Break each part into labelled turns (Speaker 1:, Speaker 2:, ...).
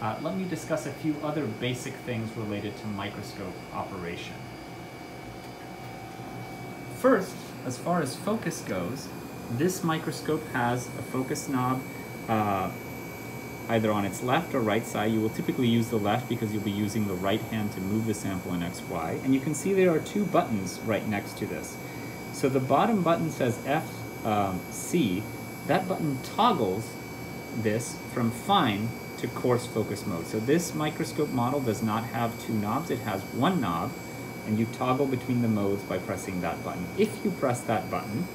Speaker 1: uh, let me discuss a few other basic things related to microscope operation. First, as far as focus goes, this microscope has a focus knob uh, either on its left or right side. You will typically use the left because you'll be using the right hand to move the sample in X, Y. And you can see there are two buttons right next to this. So the bottom button says FC. Um, that button toggles this from fine to coarse focus mode. So this microscope model does not have two knobs, it has one knob, and you toggle between the modes by pressing that button. If you press that button,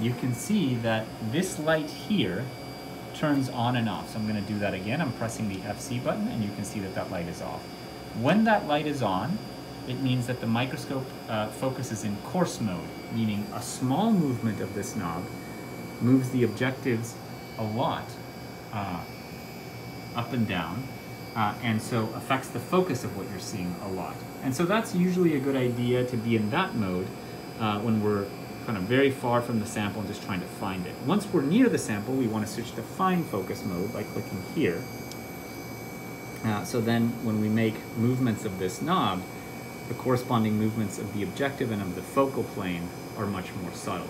Speaker 1: you can see that this light here turns on and off. So I'm going to do that again. I'm pressing the FC button and you can see that that light is off. When that light is on, it means that the microscope uh, focuses in coarse mode, meaning a small movement of this knob moves the objectives a lot uh, up and down, uh, and so affects the focus of what you're seeing a lot. And so that's usually a good idea to be in that mode uh, when we're kind of very far from the sample and just trying to find it. Once we're near the sample, we want to switch to fine focus mode by clicking here. Uh, so then when we make movements of this knob, the corresponding movements of the objective and of the focal plane are much more subtle.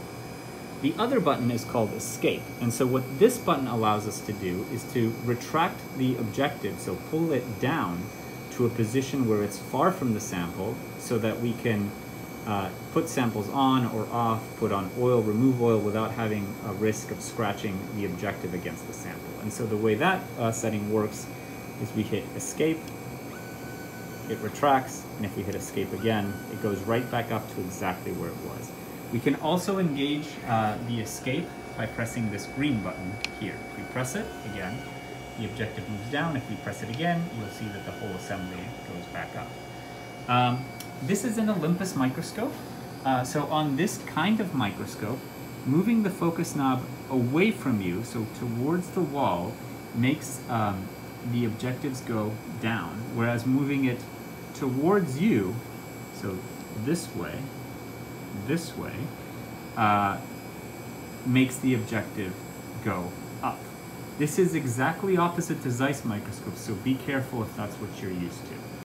Speaker 1: The other button is called escape, and so what this button allows us to do is to retract the objective, so pull it down to a position where it's far from the sample so that we can uh, put samples on or off, put on oil, remove oil without having a risk of scratching the objective against the sample. And so the way that uh, setting works is we hit escape, it retracts, and if we hit escape again, it goes right back up to exactly where it was. We can also engage uh, the escape by pressing this green button here. If we press it again, the objective moves down. If we press it again, you'll see that the whole assembly goes back up. Um, this is an Olympus microscope. Uh, so on this kind of microscope, moving the focus knob away from you, so towards the wall, makes um, the objectives go down, whereas moving it towards you, so this way, this way, uh, makes the objective go up. This is exactly opposite to Zeiss microscopes, so be careful if that's what you're used to.